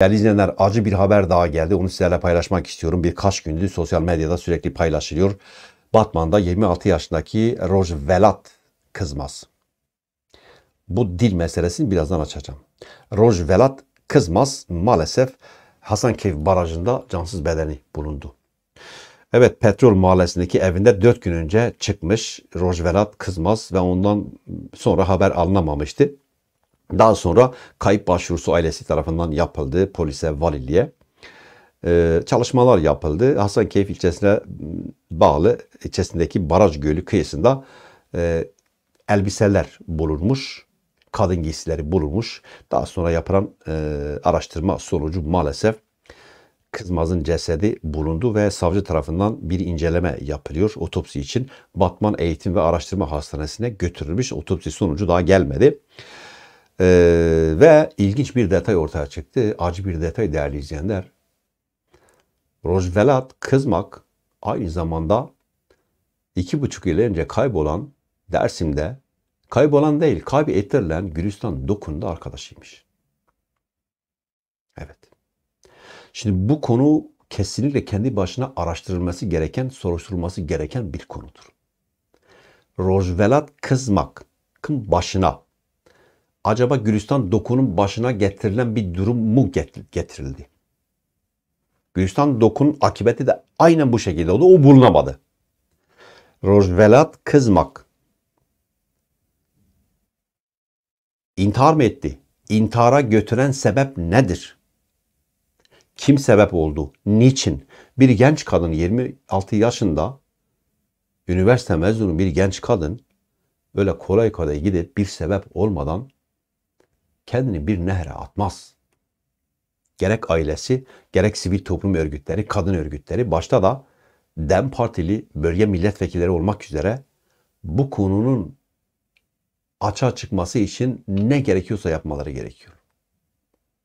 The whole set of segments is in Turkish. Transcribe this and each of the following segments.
Değerli izleyenler acı bir haber daha geldi. Onu sizlerle paylaşmak istiyorum. Birkaç gündür sosyal medyada sürekli paylaşılıyor. Batman'da 26 yaşındaki Rojvelat Kızmaz. Bu dil meselesini birazdan açacağım. Rojvelat Kızmaz maalesef Hasankeyf Barajı'nda cansız bedeni bulundu. Evet Petrol Mahallesi'ndeki evinde 4 gün önce çıkmış Rojvelat Kızmaz ve ondan sonra haber alınamamıştı. Daha sonra kayıp başvurusu ailesi tarafından yapıldı polise, valiliğe. Ee, çalışmalar yapıldı. Hasankeyf ilçesine bağlı ilçesindeki Baraj Gölü kıyısında e, elbiseler bulunmuş. Kadın giysileri bulunmuş. Daha sonra yapılan e, araştırma sonucu maalesef Kızmaz'ın cesedi bulundu ve savcı tarafından bir inceleme yapılıyor otopsi için. Batman Eğitim ve Araştırma Hastanesi'ne götürülmüş. Otopsi sonucu daha gelmedi. Ee, ve ilginç bir detay ortaya çıktı. Acı bir detay değerli izleyenler. Rojvelat Kızmak aynı zamanda iki buçuk yıl önce kaybolan Dersim'de kaybolan değil kaybettirilen Gülistan Dokun'da arkadaşıymış. Evet. Şimdi bu konu kesinlikle kendi başına araştırılması gereken, soruşturulması gereken bir konudur. Rojvelat Kızmak'ın başına acaba Gülistan Doku'nun başına getirilen bir durum mu getirildi? Gülistan Doku'nun akıbeti de aynen bu şekilde oldu. O bulunamadı. Rojvelat Kızmak intihar mı etti? İntihara götüren sebep nedir? Kim sebep oldu? Niçin? Bir genç kadın 26 yaşında üniversite mezunu bir genç kadın öyle kolay kolay gidip bir sebep olmadan kendini bir nehre atmaz. Gerek ailesi, gerek sivil toplum örgütleri, kadın örgütleri, başta da DEM Partili bölge milletvekilleri olmak üzere bu konunun açığa çıkması için ne gerekiyorsa yapmaları gerekiyor.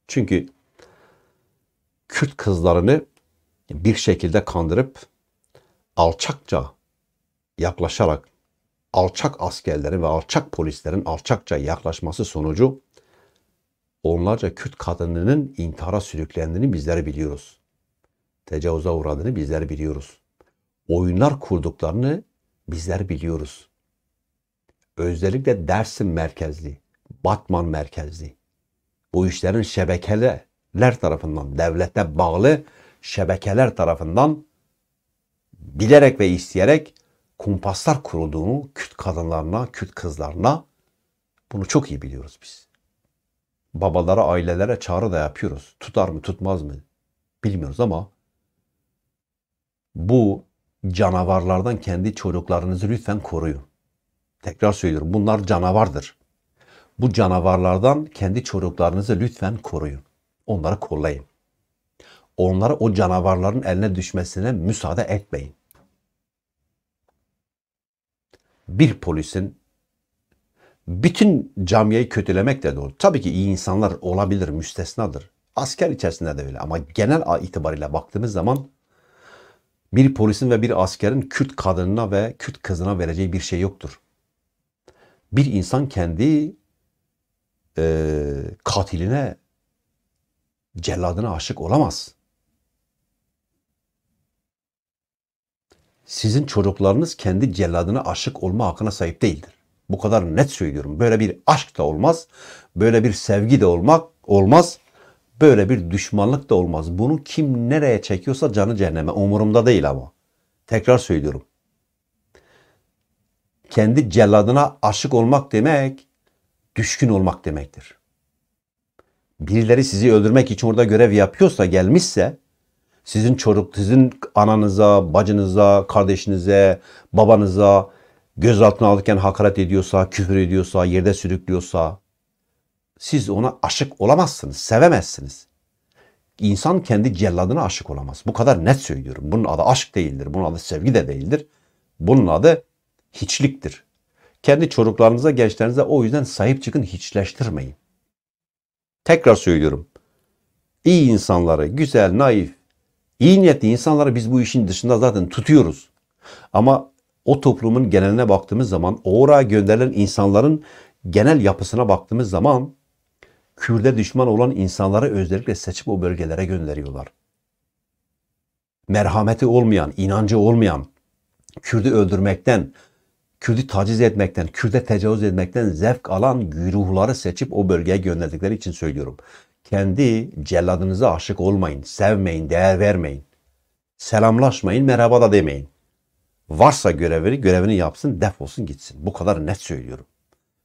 Çünkü Kürt kızlarını bir şekilde kandırıp alçakça yaklaşarak alçak askerlerin ve alçak polislerin alçakça yaklaşması sonucu onlarca Kürt kadınının intihara sürüklendiğini bizler biliyoruz. Tecavüze uğradığını bizler biliyoruz. Oyunlar kurduklarını bizler biliyoruz. Özellikle Dersim merkezli, Batman merkezli. Bu işlerin şebekeler tarafından, devlete bağlı şebekeler tarafından bilerek ve isteyerek kumpaslar kurulduğunu Kürt kadınlarına, Kürt kızlarına bunu çok iyi biliyoruz biz babalara, ailelere çağrı da yapıyoruz. Tutar mı, tutmaz mı bilmiyoruz ama bu canavarlardan kendi çocuklarınızı lütfen koruyun. Tekrar söylüyorum bunlar canavardır. Bu canavarlardan kendi çocuklarınızı lütfen koruyun. Onları kollayın. Onları o canavarların eline düşmesine müsaade etmeyin. Bir polisin bütün camiayı kötülemek de doğru. Tabii ki iyi insanlar olabilir, müstesnadır. Asker içerisinde de öyle ama genel itibariyle baktığımız zaman bir polisin ve bir askerin Kürt kadınına ve Kürt kızına vereceği bir şey yoktur. Bir insan kendi e, katiline, celladına aşık olamaz. Sizin çocuklarınız kendi celladına aşık olma hakkına sahip değildir. Bu kadar net söylüyorum. Böyle bir aşk da olmaz. Böyle bir sevgi de olmak olmaz. Böyle bir düşmanlık da olmaz. Bunu kim nereye çekiyorsa canı cehenneme. Umurumda değil ama. Tekrar söylüyorum. Kendi celladına aşık olmak demek düşkün olmak demektir. Birileri sizi öldürmek için orada görev yapıyorsa gelmişse sizin çocuk, sizin ananıza, bacınıza, kardeşinize, babanıza, gözaltına alırken hakaret ediyorsa, küfür ediyorsa, yerde sürüklüyorsa siz ona aşık olamazsınız, sevemezsiniz. İnsan kendi celladına aşık olamaz. Bu kadar net söylüyorum. Bunun adı aşk değildir. Bunun adı sevgi de değildir. Bunun adı hiçliktir. Kendi çocuklarınıza, gençlerinize o yüzden sahip çıkın, hiçleştirmeyin. Tekrar söylüyorum. İyi insanları, güzel, naif, iyi niyetli insanları biz bu işin dışında zaten tutuyoruz. Ama o toplumun geneline baktığımız zaman oraya gönderilen insanların genel yapısına baktığımız zaman Kürde düşman olan insanları özellikle seçip o bölgelere gönderiyorlar. Merhameti olmayan, inancı olmayan, Kürt'ü öldürmekten, Kürt'ü taciz etmekten, Kürt'e tecavüz etmekten zevk alan güruhları seçip o bölgeye gönderdikleri için söylüyorum. Kendi celladınıza aşık olmayın, sevmeyin, değer vermeyin. Selamlaşmayın, merhaba da demeyin. Varsa görevini, görevini yapsın, defolsun gitsin. Bu kadar net söylüyorum.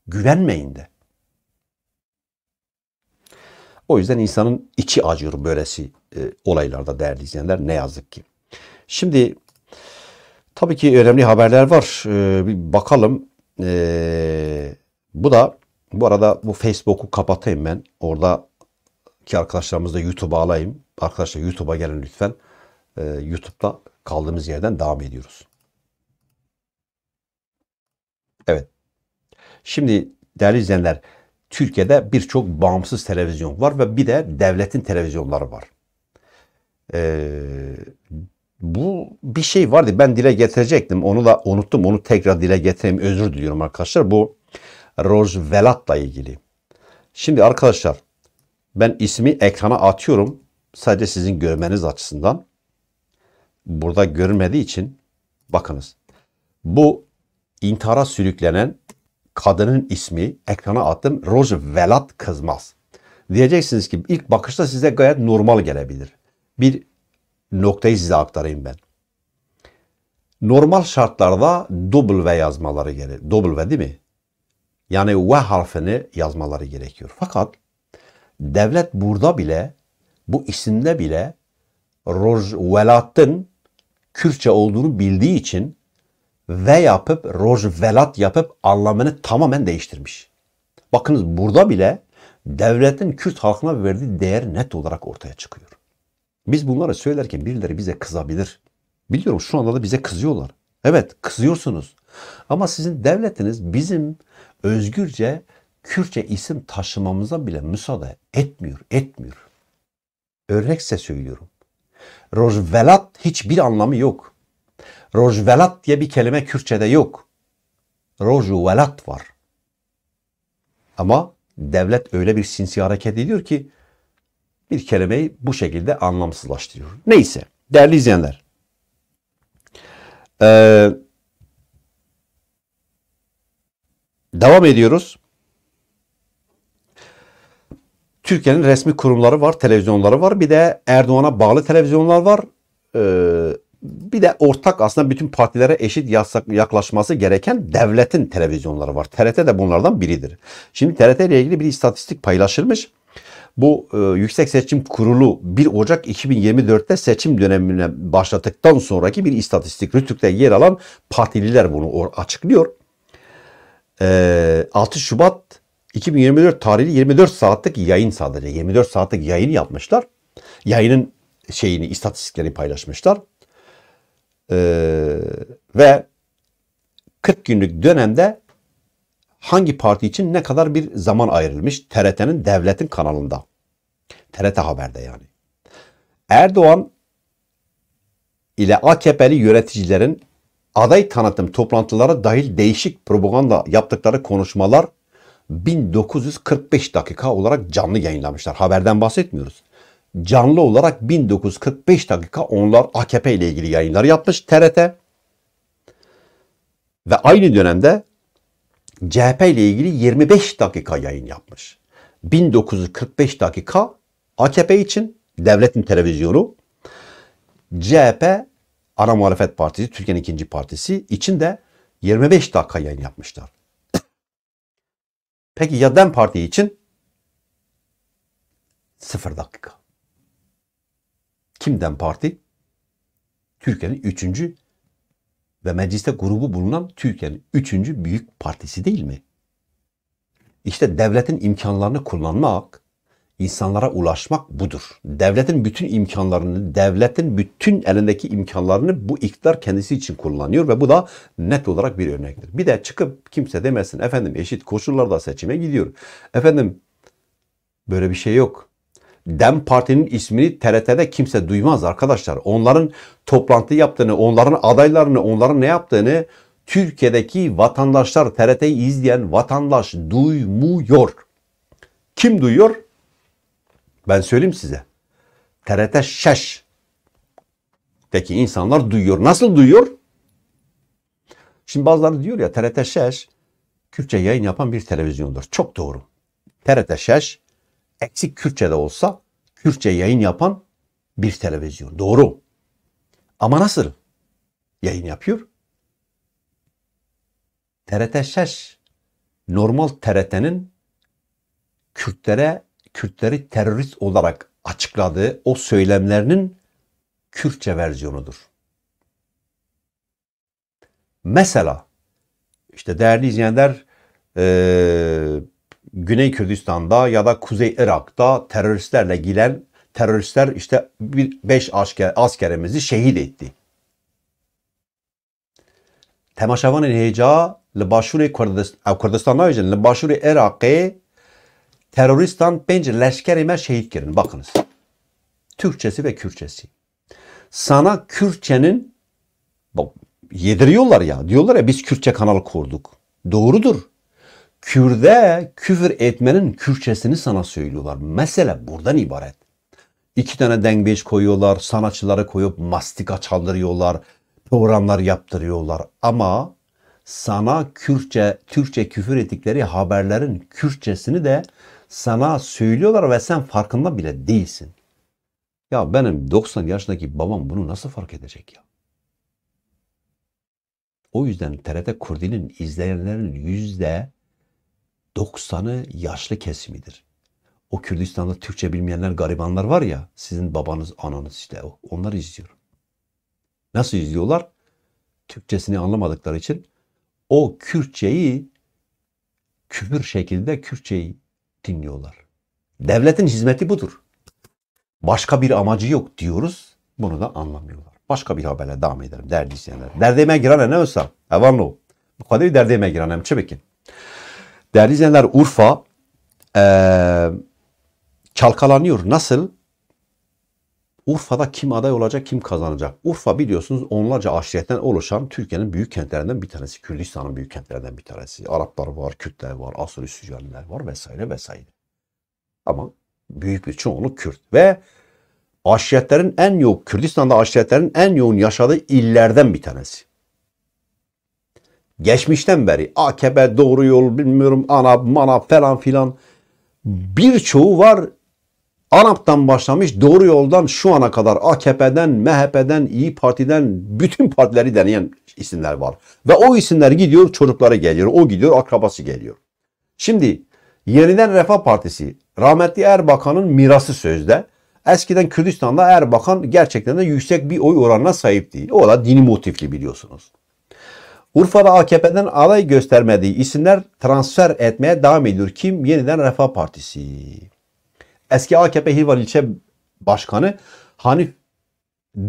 Güvenmeyin de. O yüzden insanın içi acıyor böylesi e, olaylarda değerli izleyenler ne yazık ki. Şimdi tabii ki önemli haberler var. E, bir bakalım. E, bu da bu arada bu Facebook'u kapatayım ben. Orada ki arkadaşlarımızı da YouTube'a alayım. Arkadaşlar YouTube'a gelin lütfen. E, YouTube'da kaldığımız yerden devam ediyoruz. Evet. Şimdi değerli izleyenler Türkiye'de birçok bağımsız televizyon var ve bir de devletin televizyonları var. Ee, bu bir şey vardı ben dile getirecektim onu da unuttum onu tekrar dile getireyim özür diliyorum arkadaşlar bu Roosevelt'la ilgili. Şimdi arkadaşlar ben ismi ekrana atıyorum sadece sizin görmeniz açısından. Burada görünmediği için bakınız bu intihara sürüklenen kadının ismi ekrana attım. Rose Velat Kızmaz. Diyeceksiniz ki ilk bakışta size gayet normal gelebilir. Bir noktayı size aktarayım ben. Normal şartlarda W yazmaları gerekir. W değil mi? Yani V harfini yazmaları gerekiyor. Fakat devlet burada bile bu isimde bile Rojvelat'ın Kürtçe olduğunu bildiği için ve yapıp rojvelat yapıp anlamını tamamen değiştirmiş. Bakınız burada bile devletin Kürt halkına verdiği değer net olarak ortaya çıkıyor. Biz bunları söylerken birileri bize kızabilir. Biliyorum şu anda da bize kızıyorlar. Evet kızıyorsunuz. Ama sizin devletiniz bizim özgürce Kürtçe isim taşımamıza bile müsaade etmiyor, etmiyor. Örnekse söylüyorum. Rojvelat hiçbir anlamı yok. Rojvelat diye bir kelime Kürtçe'de yok. Rojvelat var. Ama devlet öyle bir sinsi hareket ediyor ki bir kelimeyi bu şekilde anlamsızlaştırıyor. Neyse değerli izleyenler. Ee, devam ediyoruz. Türkiye'nin resmi kurumları var, televizyonları var. Bir de Erdoğan'a bağlı televizyonlar var. Ee, bir de ortak aslında bütün partilere eşit yaklaşması gereken devletin televizyonları var. TRT de bunlardan biridir. Şimdi TRT ile ilgili bir istatistik paylaşılmış. Bu e, Yüksek Seçim Kurulu 1 Ocak 2024'te seçim dönemine başladıktan sonraki bir istatistik. Rütük'te yer alan partililer bunu açıklıyor. E, 6 Şubat 2024 tarihli 24 saatlik yayın sadece. 24 saatlik yayın yapmışlar. Yayının şeyini, istatistiklerini paylaşmışlar. Ee, ve 40 günlük dönemde hangi parti için ne kadar bir zaman ayrılmış TRT'nin devletin kanalında. TRT Haber'de yani. Erdoğan ile AKP'li yöneticilerin aday tanıtım toplantıları dahil değişik propaganda yaptıkları konuşmalar 1945 dakika olarak canlı yayınlamışlar. Haberden bahsetmiyoruz canlı olarak 1945 dakika onlar AKP ile ilgili yayınlar yapmış TRT. Ve aynı dönemde CHP ile ilgili 25 dakika yayın yapmış. 1945 dakika AKP için devletin televizyonu, CHP ana muhalefet partisi, Türkiye'nin ikinci partisi için de 25 dakika yayın yapmışlar. Peki ya DEM Parti için? 0 dakika. Kimden parti? Türkiye'nin üçüncü ve mecliste grubu bulunan Türkiye'nin üçüncü büyük partisi değil mi? İşte devletin imkanlarını kullanmak, insanlara ulaşmak budur. Devletin bütün imkanlarını, devletin bütün elindeki imkanlarını bu iktidar kendisi için kullanıyor ve bu da net olarak bir örnektir. Bir de çıkıp kimse demesin efendim eşit koşullarda seçime gidiyor. Efendim böyle bir şey yok. Dem Parti'nin ismini TRT'de kimse duymaz arkadaşlar. Onların toplantı yaptığını, onların adaylarını, onların ne yaptığını Türkiye'deki vatandaşlar, TRT'yi izleyen vatandaş duymuyor. Kim duyuyor? Ben söyleyeyim size. TRT şeş. Peki insanlar duyuyor. Nasıl duyuyor? Şimdi bazıları diyor ya TRT şeş Kürtçe yayın yapan bir televizyondur. Çok doğru. TRT şeş eksik Kürtçe de olsa Kürtçe yayın yapan bir televizyon. Doğru. Ama nasıl yayın yapıyor? TRT şeş normal TRT'nin Kürtlere Kürtleri terörist olarak açıkladığı o söylemlerinin Kürtçe versiyonudur. Mesela işte değerli izleyenler e, Güney Kürdistan'da ya da Kuzey Irak'ta teröristlerle giren teröristler işte bir beş asker, askerimizi şehit etti. Temaşavan heyeca li başvuri Kürdistan'a li başvuri Irak'ı teröristan bence leşkerime şehit girin. Bakınız. Türkçesi ve Kürtçesi. Sana Kürtçenin yediriyorlar ya. Diyorlar ya biz Kürtçe kanal kurduk. Doğrudur. Kürde küfür etmenin Kürtçesini sana söylüyorlar. Mesele buradan ibaret. İki tane dengbeş koyuyorlar, sanatçıları koyup mastika çaldırıyorlar, programlar yaptırıyorlar. Ama sana Kürtçe, Türkçe küfür ettikleri haberlerin Kürtçesini de sana söylüyorlar ve sen farkında bile değilsin. Ya benim 90 yaşındaki babam bunu nasıl fark edecek ya? O yüzden TRT Kurdi'nin izleyenlerin yüzde 90'ı yaşlı kesimidir. O Kürdistan'da Türkçe bilmeyenler, garibanlar var ya, sizin babanız, ananız işte o. Onlar izliyor. Nasıl izliyorlar? Türkçesini anlamadıkları için o Kürtçeyi küfür şekilde Kürtçeyi dinliyorlar. Devletin hizmeti budur. Başka bir amacı yok diyoruz. Bunu da anlamıyorlar. Başka bir haberle devam edelim değerli izleyenler. Derdime giren ne olsa? Evanlo. Bu kadar derdime giren hem çebekin. Değerli izleyenler Urfa ee, çalkalanıyor. Nasıl? Urfa'da kim aday olacak, kim kazanacak? Urfa biliyorsunuz onlarca aşiretten oluşan Türkiye'nin büyük kentlerinden bir tanesi. Kürdistan'ın büyük kentlerinden bir tanesi. Araplar var, Kürtler var, Asuri Süryaniler var vesaire vesaire. Ama büyük bir çoğunluk Kürt. Ve aşiretlerin en yoğun, Kürdistan'da aşiretlerin en yoğun yaşadığı illerden bir tanesi. Geçmişten beri AKP doğru yol bilmiyorum ana mana falan filan birçoğu var ANAP'tan başlamış doğru yoldan şu ana kadar AKP'den, MHP'den, İyi Parti'den bütün partileri deneyen isimler var. Ve o isimler gidiyor çocukları geliyor. O gidiyor akrabası geliyor. Şimdi yeniden Refah Partisi rahmetli Erbakan'ın mirası sözde. Eskiden Kürdistan'da Erbakan gerçekten de yüksek bir oy oranına sahipti. O da dini motifli biliyorsunuz. Urfa'da AKP'den aday göstermediği isimler transfer etmeye devam ediyor. Kim? Yeniden Refah Partisi. Eski AKP Hilvan ilçe başkanı Hanif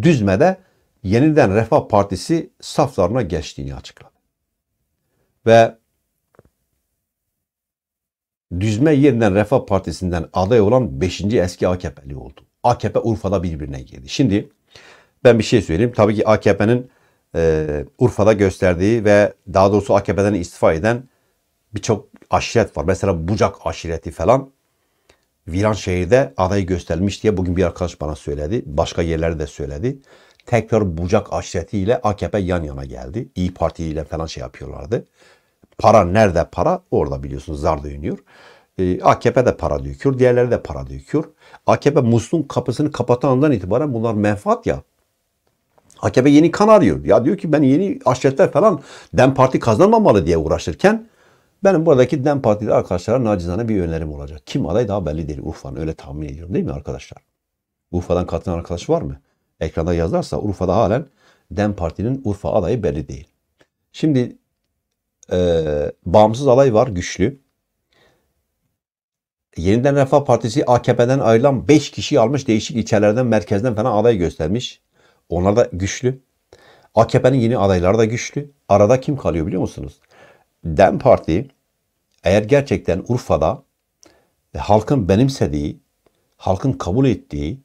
Düzme'de yeniden Refah Partisi saflarına geçtiğini açıkladı. Ve Düzme yeniden Refah Partisi'nden aday olan 5. eski AKP'li oldu. AKP Urfa'da birbirine girdi. Şimdi ben bir şey söyleyeyim. Tabii ki AKP'nin e, Urfa'da gösterdiği ve daha doğrusu AKP'den istifa eden birçok aşiret var. Mesela Bucak aşireti falan Viranşehir'de adayı göstermiş diye bugün bir arkadaş bana söyledi. Başka yerlerde de söyledi. Tekrar Bucak aşireti ile AKP yan yana geldi. İyi Parti ile falan şey yapıyorlardı. Para nerede para? Orada biliyorsunuz zar dönüyor. Ee, AKP de para döküyor. Diğerleri de para döküyor. AKP musluğun kapısını kapatan andan itibaren bunlar menfaat ya. AKP yeni kan arıyor. Ya diyor ki ben yeni aşiretler falan DEM Parti kazanmamalı diye uğraşırken benim buradaki DEM Partili arkadaşlara nacizane bir önerim olacak. Kim aday daha belli değil. Urfa'nın öyle tahmin ediyorum değil mi arkadaşlar? Urfa'dan katılan arkadaş var mı? Ekranda yazarsa Urfa'da halen DEM Parti'nin Urfa adayı belli değil. Şimdi e, bağımsız aday var güçlü. Yeniden Refah Partisi AKP'den ayrılan 5 kişi almış değişik ilçelerden merkezden falan aday göstermiş. Onlar da güçlü. AKP'nin yeni adayları da güçlü. Arada kim kalıyor biliyor musunuz? DEM Parti eğer gerçekten Urfa'da halkın benimsediği, halkın kabul ettiği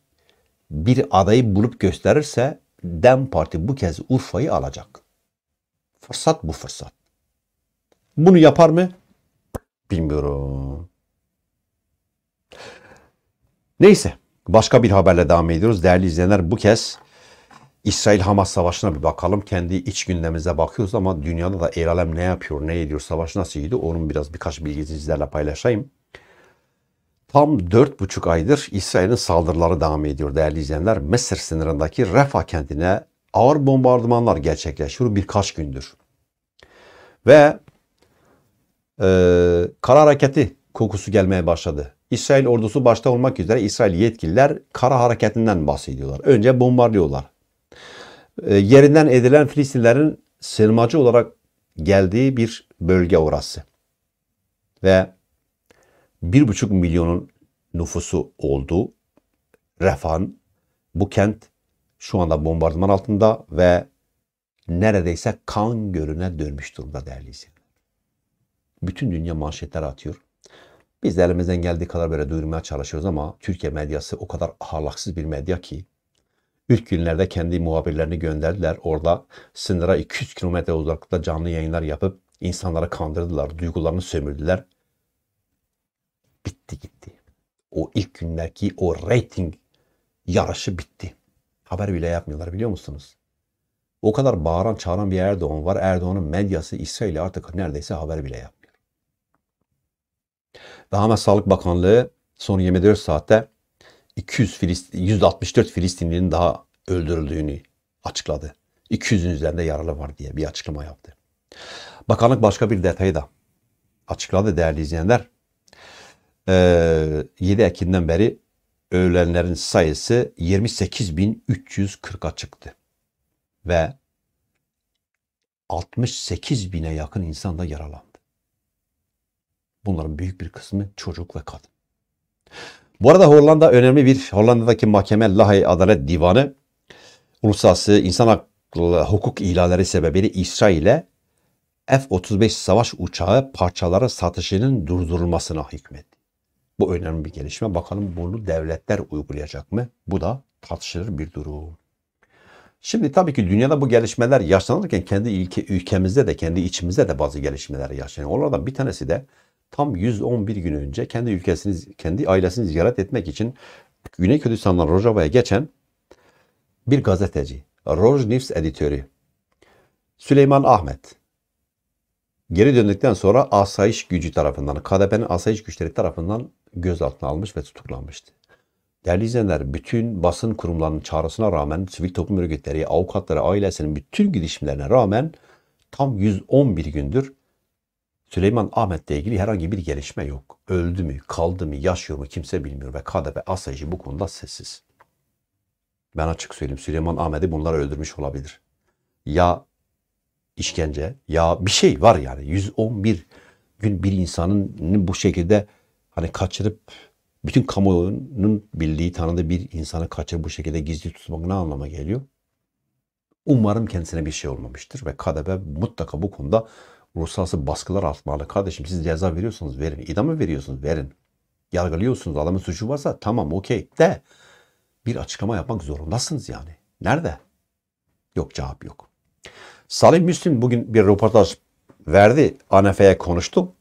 bir adayı bulup gösterirse DEM Parti bu kez Urfa'yı alacak. Fırsat bu fırsat. Bunu yapar mı? Bilmiyorum. Neyse başka bir haberle devam ediyoruz. Değerli izleyenler bu kez İsrail-Hamas savaşına bir bakalım. Kendi iç gündemimize bakıyoruz ama dünyada da el alem ne yapıyor, ne ediyor, savaş nasıl gidiyor onun biraz birkaç bilgi sizlerle paylaşayım. Tam dört buçuk aydır İsrail'in saldırıları devam ediyor değerli izleyenler. Mısır sınırındaki Refah kentine ağır bombardımanlar gerçekleşiyor birkaç gündür. Ve e, kara hareketi kokusu gelmeye başladı. İsrail ordusu başta olmak üzere İsrail yetkililer kara hareketinden bahsediyorlar. Önce bombarlıyorlar. E, yerinden edilen Filistinlerin sığınmacı olarak geldiği bir bölge orası. Ve bir buçuk milyonun nüfusu oldu. Refah'ın bu kent şu anda bombardıman altında ve neredeyse kan gölüne dönmüş durumda değerli izleyenler. Bütün dünya manşetler atıyor. Biz de elimizden geldiği kadar böyle duyurmaya çalışıyoruz ama Türkiye medyası o kadar ahlaksız bir medya ki ilk günlerde kendi muhabirlerini gönderdiler. Orada sınıra 200 kilometre uzaklıkta canlı yayınlar yapıp insanları kandırdılar, duygularını sömürdüler. Bitti gitti. O ilk günlerki o rating yarışı bitti. Haber bile yapmıyorlar biliyor musunuz? O kadar bağıran çağıran bir Erdoğan var. Erdoğan'ın medyası İsrail'e artık neredeyse haber bile yapmıyor. Ve Hamas Sağlık Bakanlığı son 24 saatte 200 Filistin, 164 Filistinlinin daha öldürüldüğünü açıkladı. 200'ün üzerinde yaralı var diye bir açıklama yaptı. Bakanlık başka bir detayı da açıkladı değerli izleyenler. Ee, 7 Ekim'den beri ölenlerin sayısı 28.340'a çıktı. Ve 68 bine yakın insan da yaralandı. Bunların büyük bir kısmı çocuk ve kadın. Bu arada Hollanda önemli bir Hollanda'daki mahkeme Lahey Adalet Divanı uluslararası insan hakları hukuk ihlalleri sebebiyle İsrail'e F-35 savaş uçağı parçaları satışının durdurulmasına hükmetti. Bu önemli bir gelişme. Bakalım bunu devletler uygulayacak mı? Bu da tartışılır bir durum. Şimdi tabii ki dünyada bu gelişmeler yaşanırken kendi ülke, ülkemizde de kendi içimizde de bazı gelişmeler yaşanıyor. Onlardan bir tanesi de tam 111 gün önce kendi ülkesini, kendi ailesini ziyaret etmek için Güney Kürdistan'dan Rojava'ya geçen bir gazeteci, Roj News editörü Süleyman Ahmet geri döndükten sonra asayiş gücü tarafından, KDP'nin asayiş güçleri tarafından gözaltına almış ve tutuklanmıştı. Değerli izleyenler, bütün basın kurumlarının çağrısına rağmen, sivil toplum örgütleri, avukatları, ailesinin bütün gidişimlerine rağmen tam 111 gündür Süleyman Ahmet'le ilgili herhangi bir gelişme yok. Öldü mü, kaldı mı, yaşıyor mu kimse bilmiyor ve KDP asayıcı bu konuda sessiz. Ben açık söyleyeyim Süleyman Ahmet'i bunlar öldürmüş olabilir. Ya işkence ya bir şey var yani 111 gün bir insanın bu şekilde hani kaçırıp bütün kamuoyunun bildiği, tanıdığı bir insanı kaçırıp bu şekilde gizli tutmak ne anlama geliyor? Umarım kendisine bir şey olmamıştır ve KDP mutlaka bu konuda uluslararası baskılar atmalı. Kardeşim siz ceza veriyorsunuz verin. İdamı veriyorsunuz verin. Yargılıyorsunuz adamın suçu varsa tamam okey de bir açıklama yapmak zorundasınız yani. Nerede? Yok cevap yok. Salih Müslim bugün bir röportaj verdi. ANF'ye konuştu.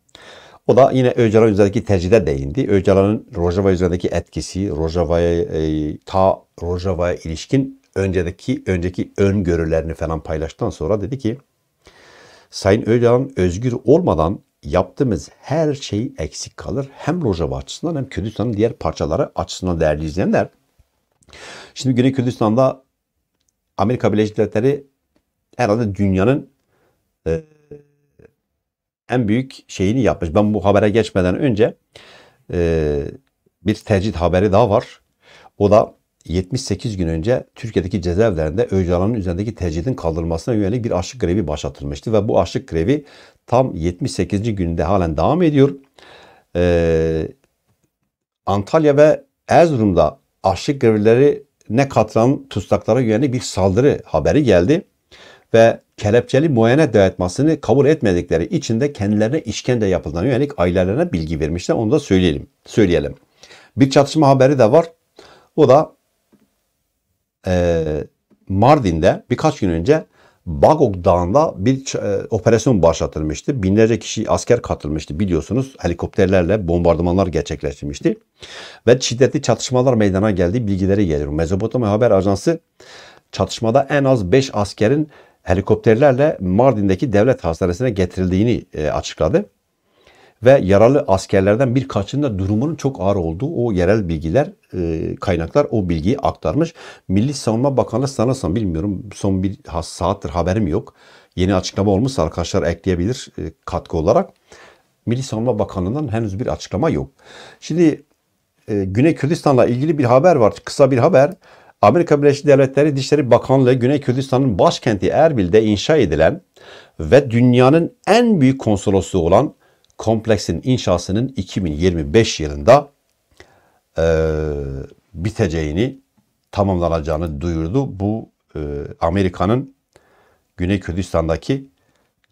O da yine Öcalan üzerindeki tercihde değindi. Öcalan'ın Rojava üzerindeki etkisi, Rojava'ya e, ta Rojava'ya ilişkin önceki önceki öngörülerini falan paylaştıktan sonra dedi ki Sayın Öcalan özgür olmadan yaptığımız her şey eksik kalır. Hem Rojava açısından hem Kürdistan'ın diğer parçaları açısından değerli izleyenler. Şimdi Güney Kürdistan'da Amerika Birleşik Devletleri herhalde dünyanın e, en büyük şeyini yapmış. Ben bu habere geçmeden önce e, bir tecrit haberi daha var. O da 78 gün önce Türkiye'deki cezaevlerinde Öcalan'ın üzerindeki tecridin kaldırılmasına yönelik bir açlık grevi başlatılmıştı. Ve bu açlık grevi tam 78. günde halen devam ediyor. Ee, Antalya ve Erzurum'da açlık grevleri ne katılan tutsaklara yönelik bir saldırı haberi geldi. Ve kelepçeli muayene dayatmasını kabul etmedikleri için de kendilerine işkence yapıldığına yönelik ailelerine bilgi vermişler. Onu da söyleyelim. söyleyelim. Bir çatışma haberi de var. O da e, Mardin'de birkaç gün önce Bagok Dağı'nda bir e, operasyon başlatılmıştı. Binlerce kişi asker katılmıştı biliyorsunuz. Helikopterlerle bombardımanlar gerçekleştirmişti. Ve şiddetli çatışmalar meydana geldi. Bilgileri geliyor. Mezopotamya Haber Ajansı çatışmada en az 5 askerin helikopterlerle Mardin'deki devlet hastanesine getirildiğini e, açıkladı. Ve yaralı askerlerden birkaçının da durumunun çok ağır olduğu o yerel bilgiler, e, kaynaklar o bilgiyi aktarmış. Milli Savunma Bakanlığı sanırsam bilmiyorum son bir saattir haberim yok. Yeni açıklama olmuşsa arkadaşlar ekleyebilir e, katkı olarak. Milli Savunma Bakanlığı'ndan henüz bir açıklama yok. Şimdi e, Güney Kürdistan'la ilgili bir haber var. Kısa bir haber. Amerika Birleşik Devletleri Dışişleri Bakanlığı Güney Kürdistan'ın başkenti Erbil'de inşa edilen ve dünyanın en büyük konsolosluğu olan kompleksin inşasının 2025 yılında e, biteceğini, tamamlanacağını duyurdu. Bu e, Amerika'nın Güney Kürdistan'daki,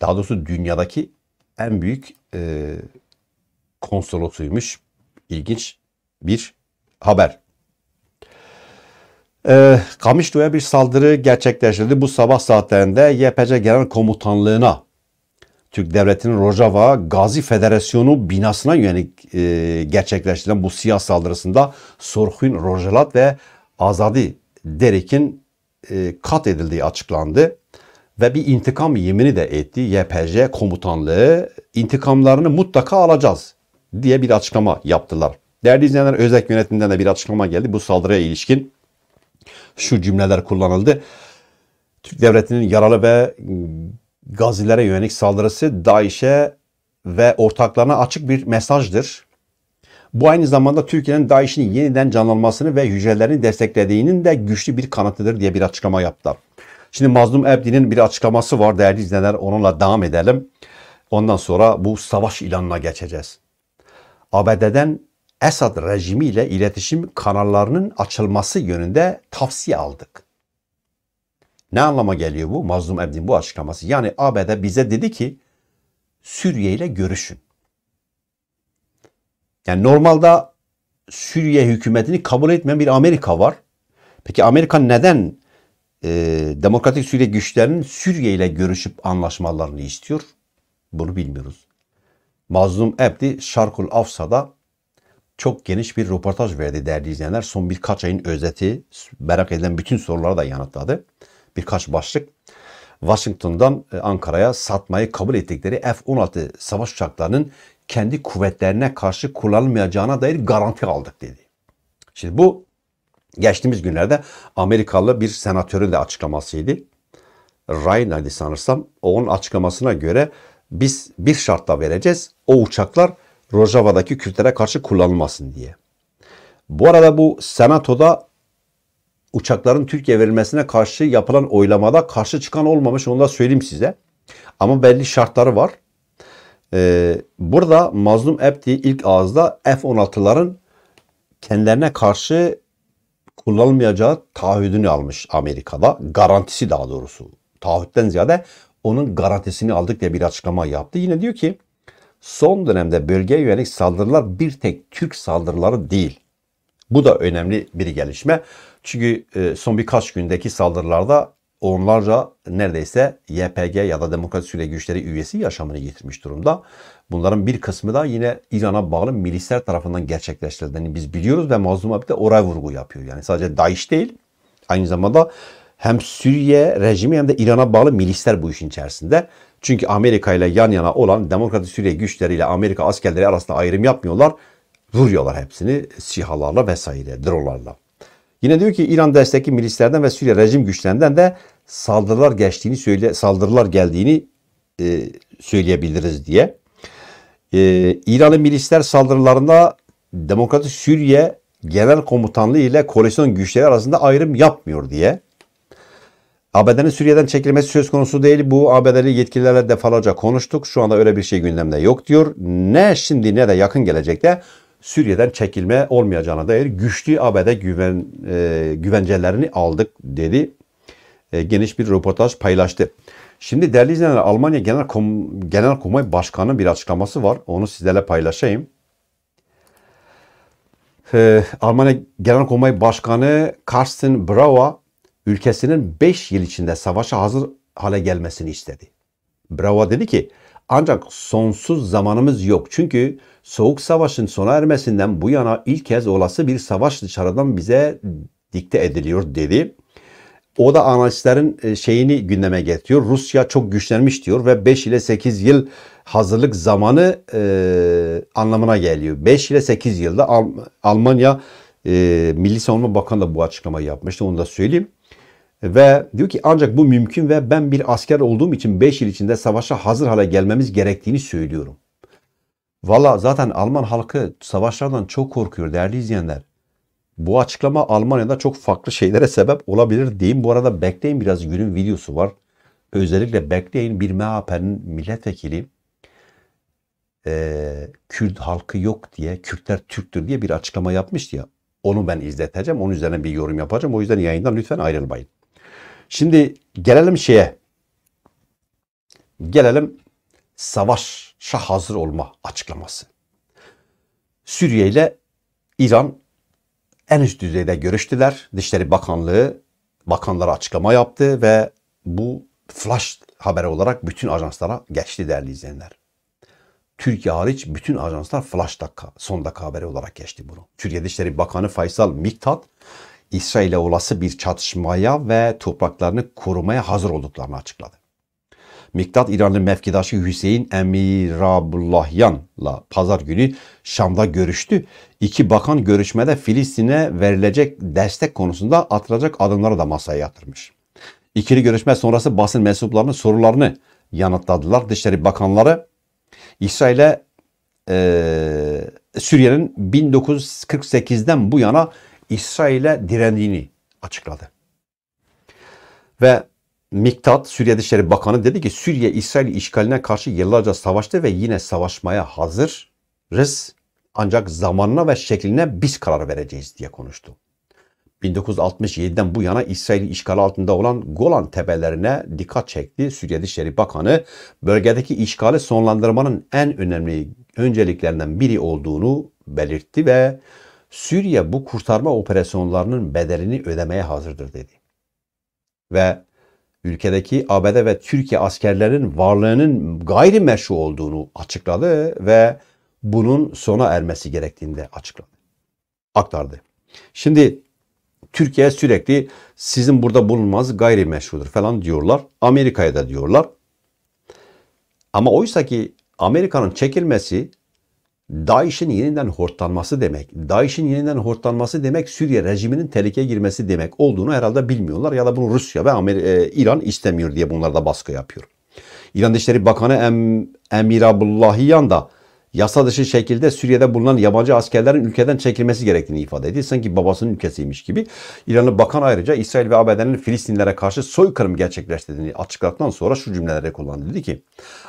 daha doğrusu dünyadaki en büyük e, konsolosuymuş. İlginç bir haber. E, Kamışlı'ya bir saldırı gerçekleştirildi. Bu sabah saatlerinde YPC Genel Komutanlığı'na Türk Devleti'nin Rojava Gazi Federasyonu binasına yönelik e, gerçekleştirilen bu siyah saldırısında Sorhun Rojalat ve Azadi Derek'in e, kat edildiği açıklandı. Ve bir intikam yemini de etti. YPJ komutanlığı intikamlarını mutlaka alacağız diye bir açıklama yaptılar. Değerli izleyenler özel yönetiminden de bir açıklama geldi. Bu saldırıya ilişkin şu cümleler kullanıldı. Türk Devleti'nin yaralı ve Gazilere yönelik saldırısı DAEŞ'e ve ortaklarına açık bir mesajdır. Bu aynı zamanda Türkiye'nin DAEŞ'in yeniden canlanmasını ve hücrelerini desteklediğinin de güçlü bir kanıtıdır diye bir açıklama yaptılar. Şimdi Mazlum Ebdi'nin bir açıklaması var değerli izleyenler onunla devam edelim. Ondan sonra bu savaş ilanına geçeceğiz. ABD'den Esad rejimi ile iletişim kanallarının açılması yönünde tavsiye aldık. Ne anlama geliyor bu? Mazlum Ebdi'nin bu açıklaması. Yani ABD bize dedi ki Suriye ile görüşün. Yani normalde Suriye hükümetini kabul etmeyen bir Amerika var. Peki Amerika neden e, Demokratik Suriye güçlerinin Suriye ile görüşüp anlaşmalarını istiyor? Bunu bilmiyoruz. Mazlum Ebdi Şarkul Afsa'da çok geniş bir röportaj verdi değerli izleyenler. Son birkaç ayın özeti merak edilen bütün soruları da yanıtladı birkaç başlık. Washington'dan e, Ankara'ya satmayı kabul ettikleri F-16 savaş uçaklarının kendi kuvvetlerine karşı kullanılmayacağına dair garanti aldık dedi. Şimdi bu geçtiğimiz günlerde Amerikalı bir senatörün de açıklamasıydı. Ryan'dı sanırsam. Onun açıklamasına göre biz bir şartla vereceğiz. O uçaklar Rojava'daki Kürtlere karşı kullanılmasın diye. Bu arada bu senatoda uçakların Türkiye verilmesine karşı yapılan oylamada karşı çıkan olmamış onu da söyleyeyim size. Ama belli şartları var. Ee, burada Mazlum Ebdi ilk ağızda F-16'ların kendilerine karşı kullanılmayacağı taahhüdünü almış Amerika'da. Garantisi daha doğrusu. Taahhütten ziyade onun garantisini aldık diye bir açıklama yaptı. Yine diyor ki son dönemde bölgeye yönelik saldırılar bir tek Türk saldırıları değil. Bu da önemli bir gelişme. Çünkü e, son birkaç gündeki saldırılarda onlarca neredeyse YPG ya da Demokratik Suriye Güçleri üyesi yaşamını yitirmiş durumda. Bunların bir kısmı da yine İran'a bağlı milisler tarafından gerçekleştirildiğini biz biliyoruz ve Mazlum Abi de oraya vurgu yapıyor. Yani sadece DAEŞ değil aynı zamanda hem Suriye rejimi hem de İran'a bağlı milisler bu işin içerisinde. Çünkü Amerika ile yan yana olan Demokratik Suriye güçleriyle Amerika askerleri arasında ayrım yapmıyorlar. Vuruyorlar hepsini sihalarla vesaire, dronelarla. Yine diyor ki İran destekli milislerden ve Suriye rejim güçlerinden de saldırılar geçtiğini söyle saldırılar geldiğini e, söyleyebiliriz diye. E, İranlı milisler saldırılarında Demokratik Suriye Genel Komutanlığı ile koalisyon güçleri arasında ayrım yapmıyor diye. ABD'nin Suriye'den çekilmesi söz konusu değil. Bu ABD'li yetkililerle defalarca konuştuk. Şu anda öyle bir şey gündemde yok diyor. Ne şimdi ne de yakın gelecekte Suriye'den çekilme olmayacağına dair güçlü ABD güven, e, güvencelerini aldık dedi. E, geniş bir röportaj paylaştı. Şimdi değerli izleyenler Almanya Genel Kom Genelkurmay Başkanı'nın bir açıklaması var. Onu sizlerle paylaşayım. Ee, Almanya Genelkurmay Başkanı Karsten Brauer ülkesinin 5 yıl içinde savaşa hazır hale gelmesini istedi. Bravo dedi ki ancak sonsuz zamanımız yok. Çünkü Soğuk Savaş'ın sona ermesinden bu yana ilk kez olası bir savaş dışarıdan bize dikte ediliyor dedi. O da analistlerin e, şeyini gündeme getiriyor. Rusya çok güçlenmiş diyor ve 5 ile 8 yıl hazırlık zamanı e, anlamına geliyor. 5 ile 8 yılda Al Almanya e, Milli Savunma Bakanı da bu açıklamayı yapmıştı. Onu da söyleyeyim. Ve diyor ki ancak bu mümkün ve ben bir asker olduğum için 5 yıl içinde savaşa hazır hale gelmemiz gerektiğini söylüyorum. Valla zaten Alman halkı savaşlardan çok korkuyor değerli izleyenler. Bu açıklama Almanya'da çok farklı şeylere sebep olabilir diyeyim. Bu arada bekleyin biraz günün videosu var. Özellikle bekleyin bir MHP'nin milletvekili e, Kürt halkı yok diye, Kürtler Türktür diye bir açıklama yapmıştı ya. Onu ben izleteceğim. Onun üzerine bir yorum yapacağım. O yüzden yayından lütfen ayrılmayın. Şimdi gelelim şeye. Gelelim savaşa hazır olma açıklaması. Suriye ile İran en üst düzeyde görüştüler. Dışişleri Bakanlığı bakanlara açıklama yaptı ve bu flash haberi olarak bütün ajanslara geçti değerli izleyenler. Türkiye hariç bütün ajanslar flash dakika, son dakika haberi olarak geçti bunu. Türkiye Dışişleri Bakanı Faysal Miktat, İsrail'e olası bir çatışmaya ve topraklarını korumaya hazır olduklarını açıkladı. Miktat İranlı mevkidaşı Hüseyin Emirabullahyan'la pazar günü Şam'da görüştü. İki bakan görüşmede Filistin'e verilecek destek konusunda atılacak adımları da masaya yatırmış. İkili görüşme sonrası basın mensuplarının sorularını yanıtladılar. Dışişleri Bakanları İsrail'e e, Suriye'nin 1948'den bu yana İsrail'e direndiğini açıkladı. Ve Miktat, Suriye Dışişleri Bakanı dedi ki Suriye İsrail işgaline karşı yıllarca savaştı ve yine savaşmaya hazırız. Ancak zamanına ve şekline biz karar vereceğiz diye konuştu. 1967'den bu yana İsrail işgal altında olan Golan tepelerine dikkat çekti. Suriye Dışişleri Bakanı bölgedeki işgali sonlandırmanın en önemli önceliklerinden biri olduğunu belirtti ve Suriye bu kurtarma operasyonlarının bedelini ödemeye hazırdır dedi. Ve ülkedeki ABD ve Türkiye askerlerinin varlığının gayrimeşru olduğunu açıkladı ve bunun sona ermesi gerektiğini de açıkladı. Aktardı. Şimdi Türkiye sürekli sizin burada bulunmaz gayrimeşrudur falan diyorlar. Amerika'ya da diyorlar. Ama oysa ki Amerika'nın çekilmesi DAEŞ'in yeniden hortlanması demek. DAEŞ'in yeniden hortlanması demek Suriye rejiminin tehlikeye girmesi demek olduğunu herhalde bilmiyorlar ya da bunu Rusya ve Amerika, e, İran istemiyor diye bunlar da baskı yapıyor. İran Dışişleri Bakanı em, Emirabullahiyan da yasa dışı şekilde Suriye'de bulunan yabancı askerlerin ülkeden çekilmesi gerektiğini ifade etti. Sanki babasının ülkesiymiş gibi. İranlı bakan ayrıca İsrail ve ABD'nin Filistinlere karşı soykırım gerçekleştirdiğini açıkladıktan sonra şu cümleleri kullandı. Dedi ki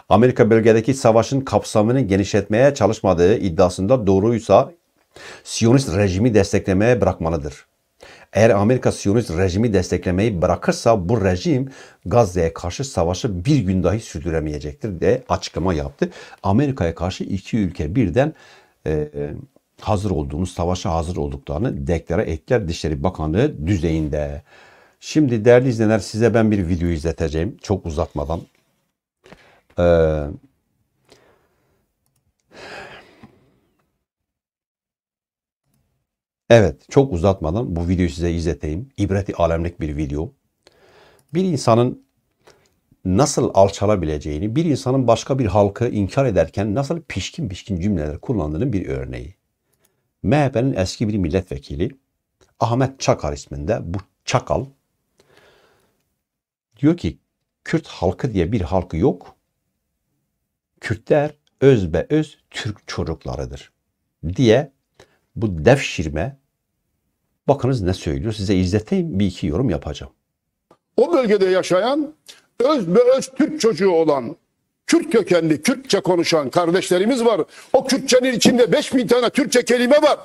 Amerika bölgedeki savaşın kapsamını genişletmeye çalışmadığı iddiasında doğruysa Siyonist rejimi desteklemeye bırakmalıdır. Eğer Amerika Siyonist rejimi desteklemeyi bırakırsa bu rejim Gazze'ye karşı savaşı bir gün dahi sürdüremeyecektir diye açıklama yaptı. Amerika'ya karşı iki ülke birden e, hazır olduğunu, savaşa hazır olduklarını deklare ettiler Dışişleri Bakanlığı düzeyinde. Şimdi değerli izleyenler size ben bir video izleteceğim çok uzatmadan. Ee, Evet, çok uzatmadan bu videoyu size izleteyim. İbreti alemlik bir video. Bir insanın nasıl alçalabileceğini, bir insanın başka bir halkı inkar ederken nasıl pişkin pişkin cümleler kullandığının bir örneği. MHP'nin eski bir milletvekili Ahmet Çakar isminde bu çakal diyor ki Kürt halkı diye bir halkı yok. Kürtler öz be öz Türk çocuklarıdır diye bu devşirme Bakınız ne söylüyor. Size izleteyim bir iki yorum yapacağım. O bölgede yaşayan öz be öz Türk çocuğu olan Kürt kökenli, Kürtçe konuşan kardeşlerimiz var. O Kürtçenin içinde 5000 tane Türkçe kelime var.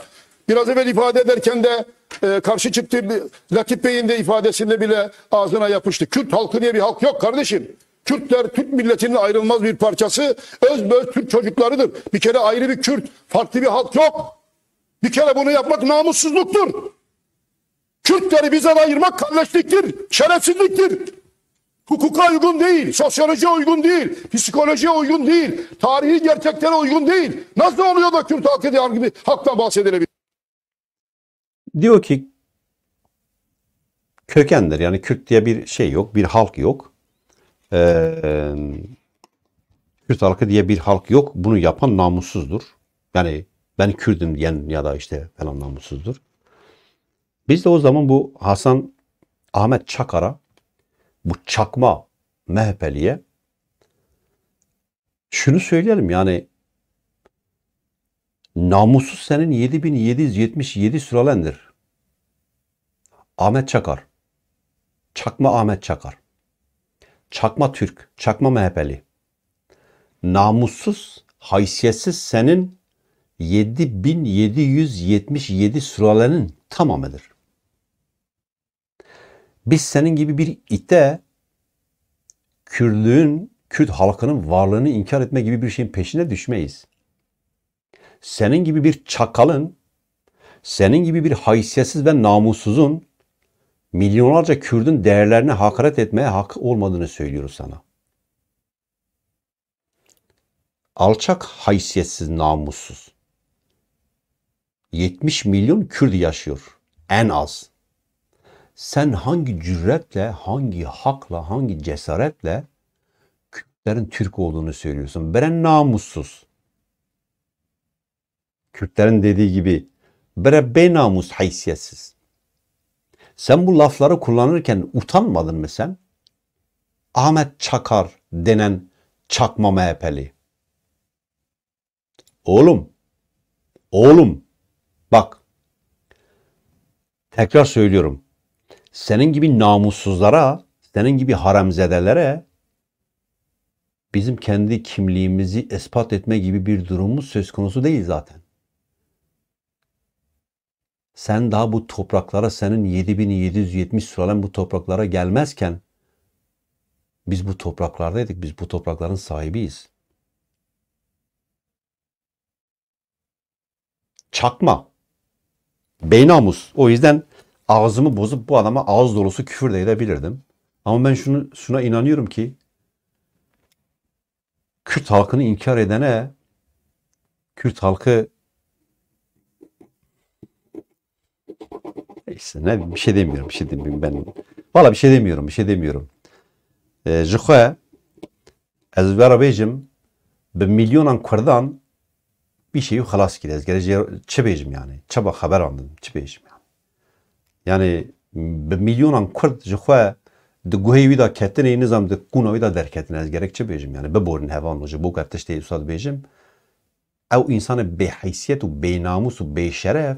Biraz evvel ifade ederken de e, karşı çıktı. Latif Bey'in de ifadesinde bile ağzına yapıştı. Kürt halkı diye bir halk yok kardeşim. Kürtler Türk milletinin ayrılmaz bir parçası. Öz öz Türk çocuklarıdır. Bir kere ayrı bir Kürt, farklı bir halk yok. Bir kere bunu yapmak namussuzluktur. Kürtleri bizden ayırmak kardeşliktir, şerefsizliktir. Hukuka uygun değil, sosyolojiye uygun değil, psikolojiye uygun değil, tarihi gerçeklere uygun değil. Nasıl oluyor da Kürt halkı diye gibi haktan bahsedilebilir? Diyor ki kökendir. Yani Kürt diye bir şey yok, bir halk yok. Ee, Kürt halkı diye bir halk yok. Bunu yapan namussuzdur. Yani ben Kürdüm diyen ya da işte falan namussuzdur. Biz de o zaman bu Hasan Ahmet Çakar'a bu çakma MHP'liye şunu söyleyelim yani namussuz senin 7777 süralendir. Ahmet Çakar. Çakma Ahmet Çakar. Çakma Türk. Çakma MHP'li. Namussuz, haysiyetsiz senin 7777 süralenin tamamıdır. Biz senin gibi bir ite Kürtlüğün, Kürt halkının varlığını inkar etme gibi bir şeyin peşine düşmeyiz. Senin gibi bir çakalın, senin gibi bir haysiyetsiz ve namussuzun milyonlarca Kürdün değerlerine hakaret etmeye hak olmadığını söylüyoruz sana. Alçak, haysiyetsiz, namussuz. 70 milyon Kürt yaşıyor. En az. Sen hangi cüretle, hangi hakla, hangi cesaretle Kürtlerin Türk olduğunu söylüyorsun? Beren namussuz. Kürtlerin dediği gibi bere be namus haysiyetsiz. Sen bu lafları kullanırken utanmadın mı sen? Ahmet Çakar denen çakma MHP'li. Oğlum, oğlum bak tekrar söylüyorum. Senin gibi namussuzlara, senin gibi haremzedelere bizim kendi kimliğimizi ispat etme gibi bir durumumuz söz konusu değil zaten. Sen daha bu topraklara senin 7770 süralen bu topraklara gelmezken biz bu topraklardaydık. Biz bu toprakların sahibiyiz. Çakma. Beynamus. O yüzden ağzımı bozup bu adama ağız dolusu küfür de edebilirdim. Ama ben şunu şuna inanıyorum ki Kürt halkını inkar edene Kürt halkı işte ne bir şey demiyorum, bir şey demiyorum ben. Valla bir şey demiyorum, bir şey demiyorum. Ee, Jixwe ez vera bêjim bi milyonan Kurdan bir şeyi halas kirez. Geleceğe çi bêjim yani. Çaba haber andım. Çi یعنی به میلیونان کرد جخوا د گوهی ویدا این نظام د قونا ویدا در کتنه از گرک چه بیجم یعنی ببورن هوان و جبو کفتشتی ایساد بیجم او انسان به حیثیت و به ناموس و به شرف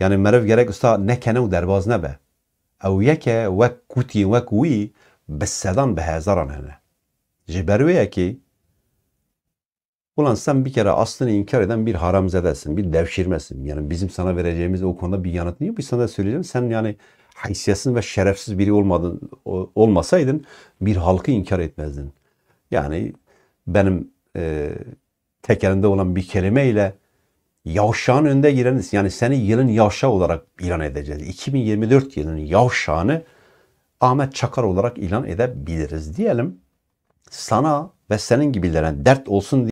یعنی مرف گرک استاد نکنه و درباز نبه. او یکه وک کتی وک وی به سدان به هزاران هنه. جبروی یکی Ulan sen bir kere aslını inkar eden bir haramzedesin, bir devşirmesin. Yani bizim sana vereceğimiz o konuda bir yanıt niye? Biz sana söyleyeceğim. Sen yani haysiyetsiz ve şerefsiz biri olmadın, olmasaydın bir halkı inkar etmezdin. Yani benim e, tek elimde olan bir kelimeyle yavşağın önde gireniz. Yani seni yılın yavşağı olarak ilan edeceğiz. 2024 yılının yavşağını Ahmet Çakar olarak ilan edebiliriz diyelim. Sana ve senin gibilere dert olsun diye